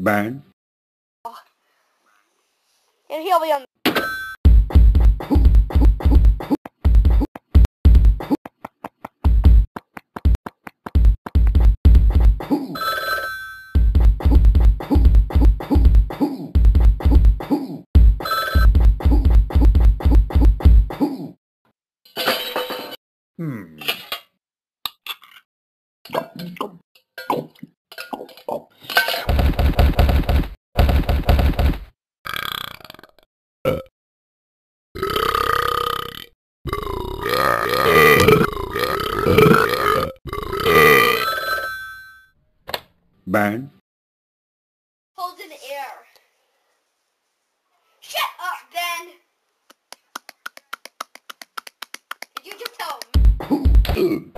Ben Yani yapacağım. Hmm. Burn. Hold in the air. Shut up, Ben! Did you just tell him?